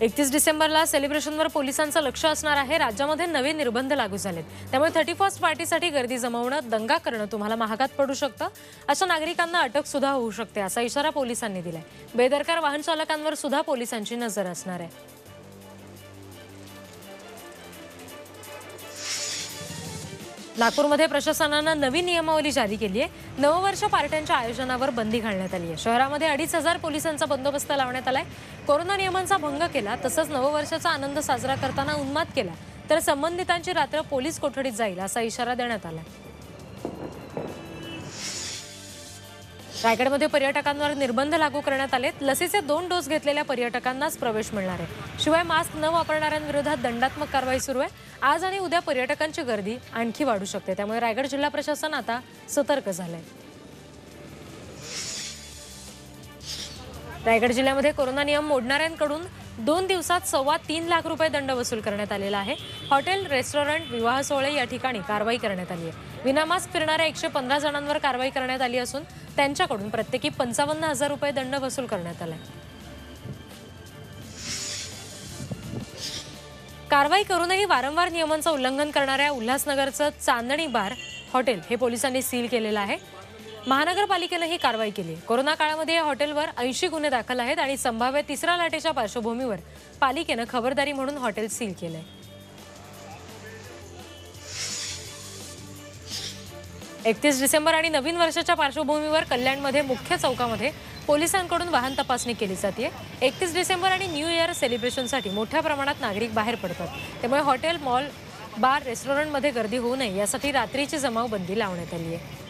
एकतीस डिसेंबरला सेलिब्रेशनवर पोलिसांचं लक्ष असणार आहे. राज्यामध्ये नवे निर्बंध लागू झालेत. त्यामुळे थर्टी फर्स्ट पार्टीसाठी गर्दी जमवणं दंगा करणं तुम्हाला महागात पडू शकतं. अशा नागरिकांना अटक सुद्धा होऊ शकते असा इशारा पोलिसांनी दिलाय. बेदरकार वाहन चालकांवर सुद्धा पोलिसांची नजर असणार आहे. नागपूरमध्ये प्रशासनानं नवी नियमावली जारी केली आहे. नववर्ष पार्ट्यांच्या आयोजनावर बंदी घालण्यात आली आहे. शहरामध्ये अडीच हजार पोलिसांचा बंदोबस्त लावण्यात आलाय. कोरोना नियमांचा भंग केला तसंच नववर्षाचा आनंद साजरा करताना उन्माद केला तर संबंधितांची रात्र पोलीस कोठडीत जाईल असा इशारा देण्यात आला रायगडमध्ये पर्यटकांवर निर्बंध लागू करण्यात आलेत. लसीचे दोन डोस घेतलेल्या पर्यटकांनाच प्रवेश मिळणार आहे. शिवाय मास्क न वापरणाऱ्यांविरोधात दंडात्मक कारवाई सुरू आहे. आज आणि उद्या पर्यटकांची गर्दी आणखी वाढू शकते. त्यामुळे रायगड जिल्हा प्रशासन आता सतर्क झालंय. रायगड जिल्ह्यामध्ये कोरोना नियम मोडणाऱ्यांकडून दोन दिवसात सव्वा तीन लाख रुपये दंड वसूल करण्यात आलेला आहे. हॉटेल रेस्टॉरंट विवाह सोहळे या ठिकाणी कारवाई करण्यात आली आहे. विनामास्क फिरणाऱ्या एकशे पंधरा जणांवर कारवाई करण्यात आली असून त्यांच्याकडून प्रत्येकी पंचावन्न हजार रुपये दंड वसूल करण्यात आलाय कारवाई करूनही वारंवार नियमांचं उल्लंघन करणाऱ्या उल्हासनगरचं चांदणी बार हॉटेल हे पोलिसांनी सील केलेलं आहे. महानगरपालिकेनं ही कारवाई केली. कोरोना काळामध्ये या हॉटेलवर ऐंशी गुन्हे दाखल आहेत आणि संभाव्य तिसऱ्या लाटेच्या पार्श्वभूमीवर पालिकेनं खबरदारी म्हणून हॉटेल सील केलंय. एकतीस डिसेंबर आणि नवीन वर्षाच्या पार्श्वभूमीवर कल्याणमध्ये मुख्य चौकामध्ये पोलिसांकडून वाहन तपासणी केली जाते एकतीस डिसेंबर आणि न्यू इयर सेलिब्रेशनसाठी मोठ्या प्रमाणात नागरिक बाहेर पडतात. त्यामुळे हॉटेल मॉल बार रेस्टॉरंटमध्ये गर्दी होऊ नये यासाठी रात्रीची जमावबंदी लावण्यात आली आहे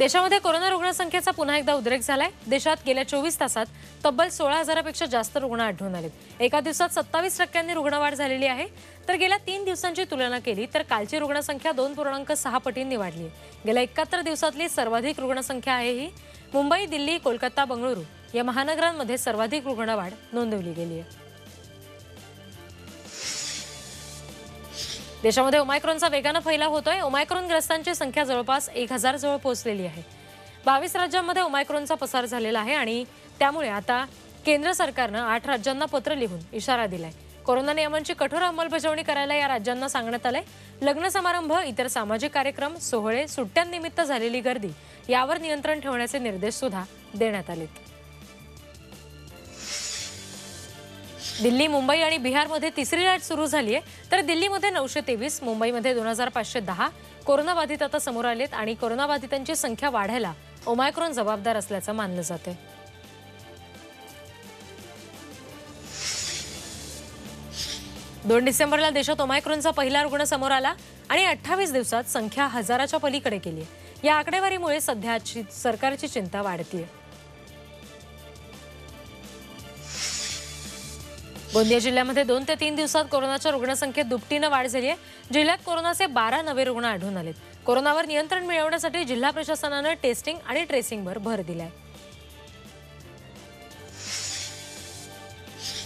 देशामध्ये कोरोना रुग्णसंख्येचा पुन्हा एकदा उद्रेक झालाय. देशात गेल्या चोवीस तासात तब्बल सोळा हजारापेक्षा जास्त रुग्ण आढळून आलेत. एका दिवसात सत्तावीस टक्क्यांनी रुग्णवाढ झालेली आहे. तर गेल्या तीन दिवसांची तुलना केली तर कालची रुग्णसंख्या दोन पूर्णांक सहा पटींनी वाढली आहे. गेल्या एकाहत्तर दिवसातली सर्वाधिक रुग्णसंख्या आहे ही. मुंबई दिल्ली कोलकाता बंगळुरू या महानगरांमध्ये सर्वाधिक रुग्णवाढ नोंदवली गेली आहे. देशामध्ये ओमायक्रॉनचा वेगानं फैलाव होतोय. ओमायक्रॉनग्रस्तांची संख्या जवळपास एक हजार जवळ पोहोचलेली आहे. बावीस राज्यांमध्ये ओमायक्रॉनचा पसार झालेला आहे आणि त्यामुळे आता केंद्र सरकारनं आठ राज्यांना पत्र लिहून इशारा दिलाय. कोरोना नियमांची कठोर अंमलबजावणी करायला या राज्यांना सांगण्यात आलंय. लग्न समारंभ इतर सामाजिक कार्यक्रम सोहळे सुट्ट्यांनिमित्त झालेली गर्दी यावर नियंत्रण ठेवण्याचे निर्देश सुद्धा देण्यात आलेत. दिल्ली मुंबई आणि बिहारमध्ये तिसरी लाट सुरू झाली आहे तर दिल्लीमध्ये नऊशे तेवीस मुंबईमध्ये दोन हजार पाचशे दहा. कोरोनाबाधित आता समोर आलेत आणि कोरोनाबाधितांची संख्या वाढायला ओमायक्रॉन जबाबदार असल्याचं मानलं जाते दोन डिसेंबरला देशात ओमायक्रॉनचा पहिला रुग्ण समोर आला आणि अठ्ठावीस दिवसात संख्या हजाराच्या पलीकडे केली आहे या आकडेवारीमुळे सध्याची सरकारची चिंता वाढतीये. गोंदिया जिल्ह्यामध्ये दोन ते तीन दिवसात कोरोनाच्या रुग्णसंख्येत दुपटीनं वाढ झाली आहे. जिल्ह्यात कोरोनाचे बारा नवे रुग्ण आढळून आलेत. कोरोनावर नियंत्रण मिळवण्यासाठी जिल्हा प्रशासनानं टेस्टिंग आणि ट्रेसिंगवर भर दिलाय.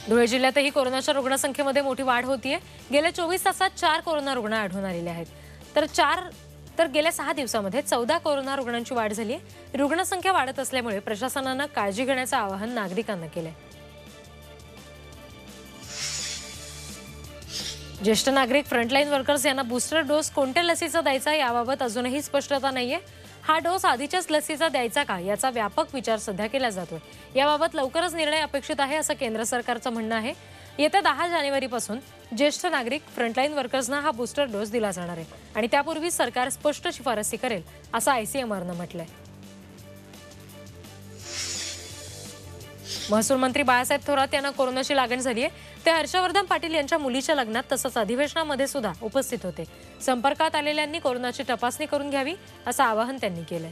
धुळे जिल्ह्यातही कोरोनाच्या रुग्णसंख्येमध्ये मोठी वाढ होतीये. गेल्या चोवीस तासात चार कोरोना रुग्ण आढळून आलेले आहेत. तर चार तर गेल्या सहा दिवसामध्ये चौदा कोरोना रुग्णांची वाढ झाली आहे रुग्णसंख्या वाढत असल्यामुळे प्रशासनानं काळजी घेण्याचं आवाहन नागरिकांना केलं आहे ज्येष्ठ नागरिक फ्रंटलाईन वर्कर्स यांना बूस्टर डोस कोणत्या लसीचा द्यायचा याबाबत अजूनही स्पष्टता नाहीये. हा डोस आधीच्याच लसीचा द्यायचा का याचा व्यापक विचार सध्या केला जातोय. याबाबत लवकरच निर्णय अपेक्षित आहे असं केंद्र सरकारचं म्हणणं आहे. येत्या दहा जानेवारीपासून ज्येष्ठ नागरिक फ्रंटलाईन वर्कर्सना हा बूस्टर डोस दिला जाणार आहे आणि त्यापूर्वी सरकार स्पष्ट शिफारसी करेल असं आयसीएमआरनं म्हटलंय. महसूल मंत्री बाळासाहेब थोरात यांना कोरोनाची लागण झाली आहे ते हर्षवर्धन पाटील यांच्या मुलीच्या लग्नात तसंच अधिवेशनामध्ये सुद्धा उपस्थित होते. संपर्कात आलेल्यांनी कोरोनाची तपासणी करून घ्यावी असं आवाहन त्यांनी केलंय.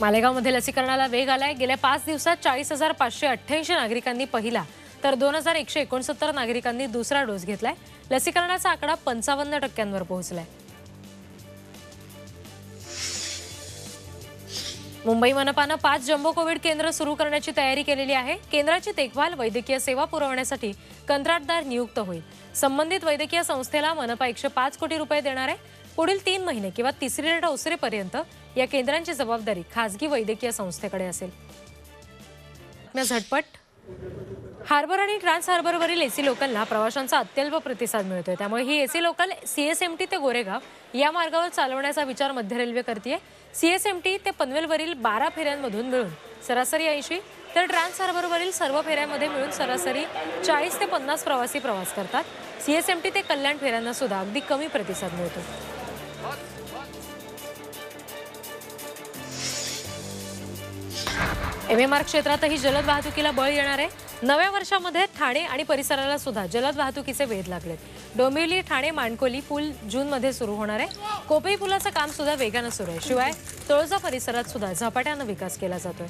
मालेगावमध्ये लसीकरणाला वेग आलाय. गेल्या पाच दिवसात चाळीस हजार पाचशे अठ्ठ्याऐंशी नागरिकांनी पहिला तर दोन हजार एकशे एकोणसत्तर नागरिकांनी दुसरा डोस घेतलाय. लसीकरणाचा आकडा पंचावन्न टक्क्यांवर पोहोचलाय. मुंबई मनपानं पाच जम्बो कोविड केंद्र सुरू करण्याची तयारी केलेली आहे. केंद्राची देखभाल वैद्यकीय सेवा पुरवण्यासाठी कंत्राटदार नियुक्त होईल. संबंधित वैद्यकीय संस्थेला मनपा एकशे पाच कोटी रुपये देणार आहे. पुढील तीन महिने किंवा तिसरी लाट उसरेपर्यंत या केंद्रांची जबाबदारी खासगी वैद्यकीय संस्थेकडे असेल. झटपट. हार्बर आणि ट्रान्स हार्बरवरील एसी लोकलला प्रवाशांचा अत्यल्प प्रतिसाद मिळतोय. त्यामुळे ही एसी लोकल सीएसएमटी ते गोरेगाव या मार्गावर चालवण्याचा विचार मध्य रेल्वे करते सीएसएमटी ते पनवेलवरील बारा फेऱ्यांमधून मिळून सरासरी ऐंशी तर ट्रान्स हार्बरवरील सर्व फेऱ्यांमध्ये मिळून सरासरी चाळीस ते पन्नास प्रवासी प्रवास करतात. सीएसएमटी ते कल्याण फेऱ्यांना सुद्धा अगदी कमी प्रतिसाद मिळतो. एम एम आर क्षेत्रातही जलद वाहतुकीला बळ येणार आहे. नव्या वर्षामध्ये ठाणे आणि परिसराला सुद्धा जलद वाहतुकीचे वेध लागलेत. डोंबिवली ठाणे मानकोली पूल जूनमध्ये सुरू होणार आहे. कोपई पुलाचं काम सुद्धा वेगानं सुरू आहे. शिवाय तळोजा परिसरात सुद्धा झपाट्यानं विकास केला जातोय.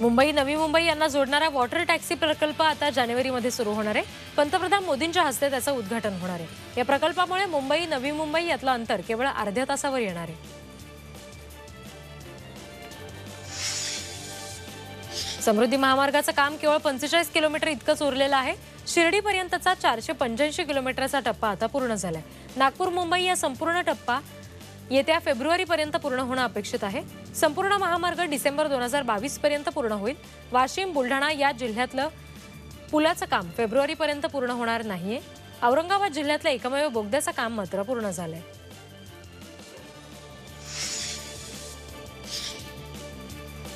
मुंबई नवी मुंबई यांना जोडणारा वॉटर टॅक्सी प्रकल्प आता जानेवारीमध्ये सुरू होणार आहे. पंतप्रधान मोदींच्या हस्ते त्याचं उद्घाटन होणार आहे. या प्रकल्पामुळे मुंबई नवी मुंबई यातलं अंतर केवळ अर्ध्या तासावर येणार आहे. समृद्धी महामार्गाचं काम केवळ पंचेचाळीस किलोमीटर इतकंच उरलेलं आहे. शिर्डीपर्यंतचा चारशे पंच्याऐंशी किलोमीटरचा टप्पा आता पूर्ण झालाय. नागपूर मुंबई या संपूर्ण टप्पा येत्या फेब्रुवारीपर्यंत पूर्ण होणं अपेक्षित आहे. संपूर्ण महामार्ग डिसेंबर दोन हजार बावीस पर्यंत पूर्ण होईल. वाशिम बुलढाणा या जिल्ह्यातलं पुलाचं काम फेब्रुवारीपर्यंत पूर्ण होणार नाहीये. औरंगाबाद जिल्ह्यातल्या एकमेव बोगद्याचं काम मात्र पूर्ण झालंय.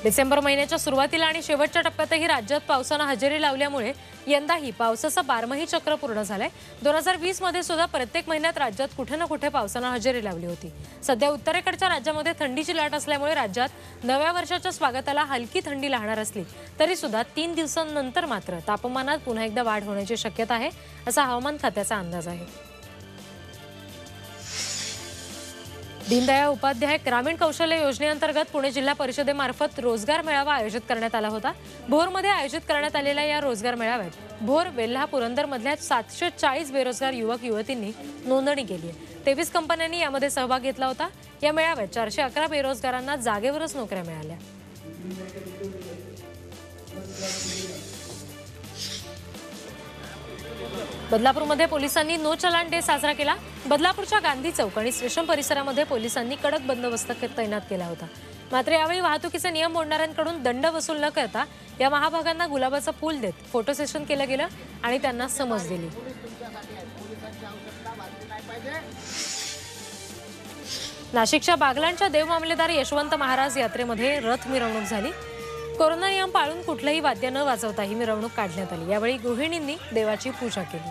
डिसेंबर महिन्याच्या सुरुवातीला आणि शेवटच्या टप्प्यातही राज्यात पावसानं हजेरी लावल्यामुळे यंदाही पावसाचं बारमही चक्र पूर्ण झालंय. दोन हजार वीसमध्ये सुद्धा प्रत्येक महिन्यात राज्यात कुठे ना कुठे पावसानं हजेरी लावली होती. सध्या उत्तरेकडच्या राज्यामध्ये थंडीची लाट असल्यामुळे राज्यात नव्या वर्षाच्या स्वागताला हलकी थंडी राहणार असली तरी सुद्धा तीन दिवसांनंतर मात्र तापमानात पुन्हा एकदा वाढ होण्याची शक्यता आहे असा हवामान खात्याचा अंदाज आहे. दीनदयाळ उपाध्याय ग्रामीण कौशल्य योजनेअंतर्गत पुणे जिल्हा परिषदेमार्फत रोजगार मेळावा आयोजित करण्यात आला होता. भोरमध्ये आयोजित करण्यात आलेल्या या रोजगार मेळाव्यात भोर वेल्हा पुरंदरमधल्या सातशे चाळीस बेरोजगार युवक युवतींनी नोंदणी केली आहे. तेवीस कंपन्यांनी यामध्ये सहभाग घेतला होता. या मेळाव्यात चारशे अकरा बेरोजगारांना जागेवरच नोकऱ्या मिळाल्या. बदलापूरमध्ये पोलिसांनी नो चलान डे साजरा केला. बदलापूरच्या गांधी चौक आणि स्टेशन परिसरामध्ये पोलिसांनी कडक बंदोबस्त तैनात केला होता. मात्र यावेळी वाहतुकीचे नियम मोडणाऱ्यांकडून दंड वसूल न करता या महाभागांना गुलाबाचं फूल देत फोटो सेशन केलं गेलं आणि त्यांना समज दिली. नाशिकच्या बागलांच्या देव मामलेदार यशवंत महाराज यात्रेमध्ये रथ मिरवणूक झाली. कोरोना नियम पाळून कुठलंही वाद्य न वाजवता ही मिरवणूक काढण्यात आली. यावेळी गृहिणींनी देवाची पूजा केली.